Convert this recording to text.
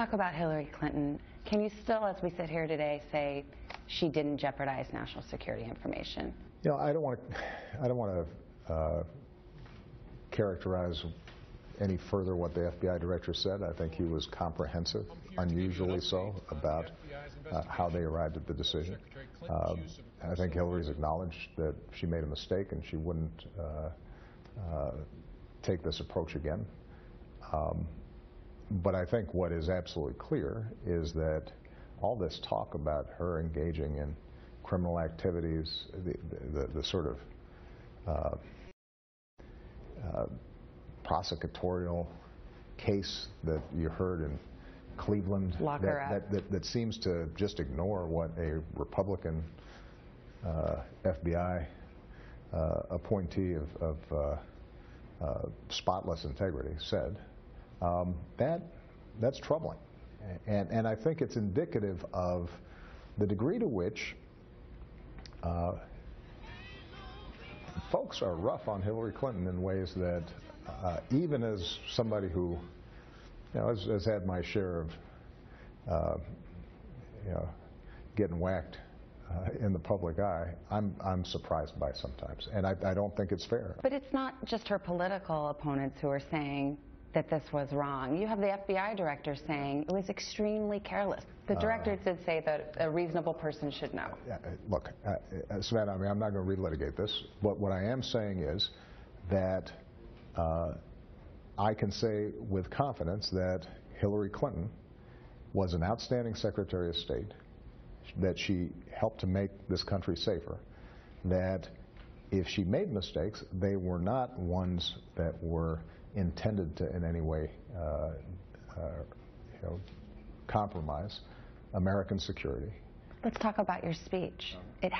talk about Hillary Clinton. Can you still, as we sit here today, say she didn't jeopardize national security information? You know, I don't want to, I don't want to uh, characterize any further what the FBI director said. I think he was comprehensive, unusually so, about uh, how they arrived at the decision. Um, I think Hillary's acknowledged that she made a mistake and she wouldn't uh, uh, take this approach again. Um, but I think what is absolutely clear is that all this talk about her engaging in criminal activities, the, the, the sort of uh, uh, prosecutorial case that you heard in Cleveland that, that, that, that seems to just ignore what a Republican uh, FBI uh, appointee of, of uh, uh, spotless integrity said, um, that, that's troubling. And, and I think it's indicative of the degree to which uh, folks are rough on Hillary Clinton in ways that, uh, even as somebody who you know, has, has had my share of uh, you know, getting whacked uh, in the public eye, I'm, I'm surprised by sometimes. And I, I don't think it's fair. But it's not just her political opponents who are saying that this was wrong. You have the FBI director saying it was extremely careless. The director did say that a reasonable person should know. Uh, Look, uh, uh, Savannah, I mean, I'm not going to relitigate this, but what I am saying is that uh, I can say with confidence that Hillary Clinton was an outstanding Secretary of State, that she helped to make this country safer, that if she made mistakes, they were not ones that were intended to in any way uh, uh, you know, compromise American security. Let's talk about your speech. It